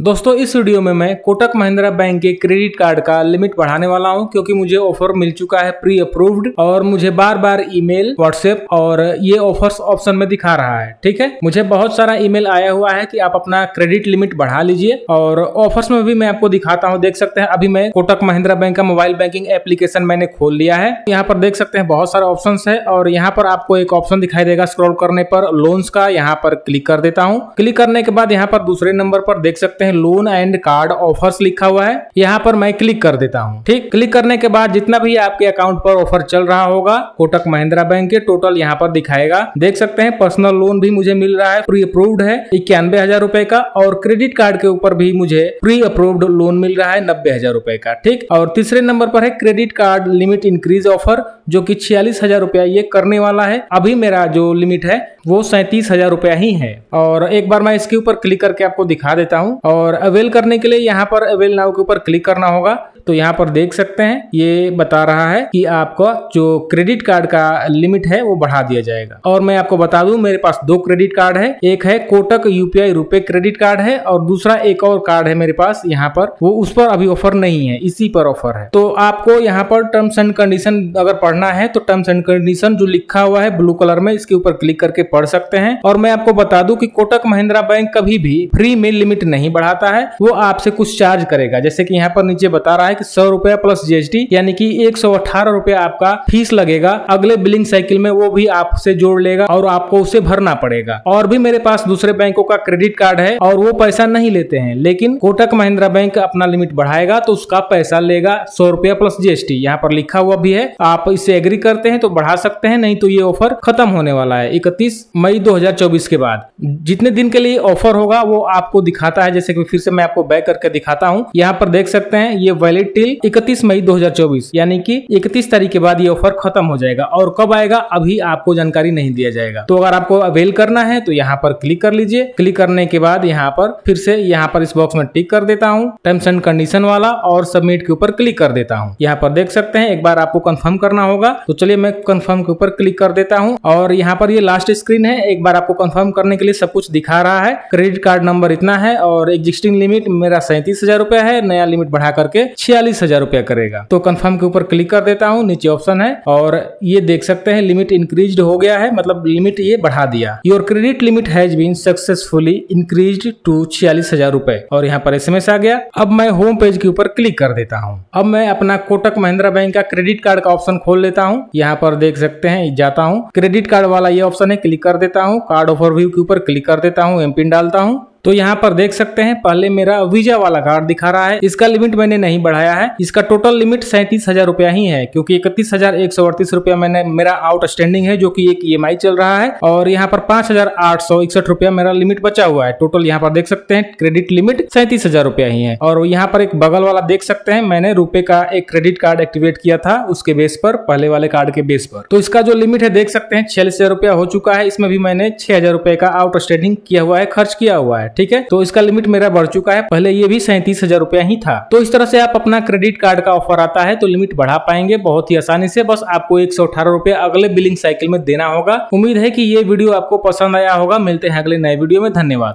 दोस्तों, इस वीडियो में मैं कोटक महिंद्रा बैंक के क्रेडिट कार्ड का लिमिट बढ़ाने वाला हूँ, क्योंकि मुझे ऑफ़र मिल चुका है प्री अप्रूव्ड और मुझे बार बार ईमेल, व्हाट्सएप और ये ऑफर्स ऑप्शन में दिखा रहा है, ठीक है? मुझे बहुत सारा ईमेल आया हुआ है कि आप अपना क्रेडिट लिमिट बढ़ा लीजिए और ऑफर्स में भी मैं आपको दिखाता हूँ, देख सकते हैं। अभी मैं कोटक महिंद्रा बैंक का मोबाइल बैंकिंग एप्लीकेशन मैंने खोल लिया है। यहाँ पर देख सकते हैं बहुत सारे ऑप्शन है और यहाँ पर आपको एक ऑप्शन दिखाई देगा स्क्रॉल करने पर, लोन्स का, यहाँ पर क्लिक कर देता हूँ। क्लिक करने के बाद यहाँ पर दूसरे नंबर पर देख सकते हैं लोन एंड कार्ड ऑफर्स लिखा हुआ है। यहाँ पर मैं क्लिक कर देता हूँ। ठीक? क्लिक करने के बाद जितना भी आपके अकाउंट पर ऑफ़र चल रहा होगा, कोटक महिंद्रा बैंक के टोटल यहाँ पर दिखाएगा। देख सकते हैं पर्सनल लोन भी मुझे मिल रहा है प्री अप्रूव्ड है, इक्यानवे हज़ार रुपए का, और क्रेडिट कार्ड के ऊपर भी मुझे प्री अप्रूव्ड लोन मिल रहा है, नब्बे हज़ार रूपए का। ठीक? और तीसरे नंबर पर है credit card limit increase offer जो कि छियालीस हज़ार रुपया ये करने वाला है। अभी मेरा जो लिमिट है, वो सैतीस हज़ार रुपया ही है। और एक बार मैं इसके ऊपर क्लिक करके आपको दिखा देता हूँ। और अवेल करने के लिए यहाँ पर अवेल नाव के ऊपर क्लिक करना होगा। तो यहाँ पर देख सकते हैं, ये बता रहा है कि आपका जो क्रेडिट कार्ड का लिमिट है, वो बढ़ा दिया जाएगा। और मैं आपको बता दूँ, मेरे पास दो क्रेडिट कार्ड है, एक है Kotak UPI RuPay credit card है और दूसरा एक और कार्ड है मेरे पास यहाँ पर, वो उस पर अभी ऑफ़र नहीं है, इसी पर ऑफ़र है। तो आपको यहाँ पर टर्म्स एंड कंडीशन अगर पढ़ना है तो टर्म्स एंड कंडीशन जो लिखा हुआ है, ब्लू कलर में, इसके ऊपर क्लिक करके पढ़ सकते हैं। और मैं आपको बता दूँ कि कोटक महिंद्रा बैंक कभी भी फ्री में लिमिट नहीं बढ़ाता है, वो आपसे कुछ चार्ज करेगा। जैसे कि यहाँ पर नीचे बता रहा है कि सौ रुपया प्लस जीएसटी यानी कि एक सौ अठारह रुपया आपका फ़ीस लगेगा। अगले बिलिंग साइकिल में वो भी आपसे जोड़ लेगा और आपको उसे भरना पड़ेगा। और भी मेरे पास दूसरे बैंकों का क्रेडिट कार्ड है और वो पैसा नहीं लेते हैं, लेकिन कोटक महिंद्रा बैंक अपना लिमिट बढ़ाएगा तो उसका पैसा लेगा सौ रुपया प्लस जीएसटी यहाँ पर लिखा हुआ भी है, आप इसे एग्री करते हैं तो बढ़ा सकते हैं, नहीं तो ये ऑफ़र खत्म होने वाला है। इकतीस मई 2024 के बाद। जितने दिन के लिए ऑफ़र होगा, वो आपको दिखाता है। जैसे कि फिर से मैं आपको बैक करके दिखाता हूँ। यहाँ पर देख सकते हैं, ये वैलिड टिल इकतीस मई 2024 यानी कि इकतीस तारीख के बाद ये ऑफ़र खत्म हो जाएगा। और कब आएगा, अभी आपको जानकारी नहीं दिया जाएगा। तो अगर आपको अवेल करना है तो यहाँ पर क्लिक कर लीजिए। क्लिक करने के बाद यहाँ पर फिर से यहाँ पर इस बॉक्स में टिक कर देता हूँ। टर्म्स एंड कंडीशन वाला और सबमिट के ऊपर क्लिक कर देता हूँ। यहाँ पर देख सकते हैं, एक बार आपको कंफर्म करना होगा। तो चलिए मैं कंफर्म के ऊपर क्लिक कर देता हूँ। और यहाँ पर ये लास्ट स्क्रीन है। एक बार आपको कंफर्म करने के लिए सब कुछ दिखा रहा है। क्रेडिट कार्ड नंबर इतना है और एग्जिस्टिंग लिमिट मेरा सैंतीस हज़ार रुपया है। नया लिमिट बढ़ा करके छियालीस हज़ार रुपया करेगा। तो कंफर्म के ऊपर क्लिक कर देता हूँ, नीचे ऑप्शन है, और ये देख सकते हैं लिमिट इंक्रीज हो गया है मतलब लिमिट ये बढ़ा दिया। Your credit limit has been successfully increase to छियालीस हज़ार और यहाँ पर एसएमएस आ गया। अब मैं होम पेज के ऊपर क्लिक कर देता हूँ। अब मैं अपना कोटक महिंद्रा बैंक का क्रेडिट कार्ड का ऑप्शन खोल लेता हूँ। यहाँ पर देख सकते हैं, जाता हूँ। क्रेडिट कार्ड वाला ये ऑप्शन है क्लिक कर देता हूँ। कार्ड ओवरव्यू के ऊपर क्लिक कर देता हूँ एमपिन डालता हूँ। तो यहाँ पर देख सकते हैं, पहले मेरा वीज़ा वाला कार्ड दिखा रहा है। इसका लिमिट मैंने नहीं बढ़ाया है। इसका टोटल लिमिट सैंतीस हज़ार रुपया ही है, क्योंकि इकतीस हज़ार एक सौ अड़तीस रुपया मैंने, मेरा आउट स्टैंडिंग है, जो कि एक ईएमआई चल रहा है। और यहाँ पर पाँच हज़ार आठ सौ इकसठ रुपया मेरा लिमिट बचा हुआ है। टोटल यहाँ पर देख सकते हैं क्रेडिट लिमिट सैंतीस हज़ार रुपया ही है। और यहाँ पर एक बगल वाला देख सकते हैं, मैंने रुपए का एक क्रेडिट कार्ड एक्टिवेट किया था उसके बेस पर, पहले वाले कार्ड के बेस पर। तो इसका जो लिमिट है, देख सकते हैं, छियालीस हज़ार रुपया हो चुका है। इसमें भी मैंने छह हज़ार रुपए का आउटस्टैंडिंग किया हुआ है, खर्च किया हुआ है। ठीक है? तो इसका लिमिट मेरा बढ़ चुका है। पहले ये भी सैंतीस हज़ार रुपया ही था। तो इस तरह से आप अपना क्रेडिट कार्ड का ऑफ़र आता है तो लिमिट बढ़ा पाएँगे बहुत ही आसानी से। बस आपको एक सौ अठारह रुपया अगले बिलिंग साइकिल में देना होगा। उम्मीद है की ये वीडियो आपको पसंद आया होगा। मिलते हैं अगले नए वीडियो में। धन्यवाद।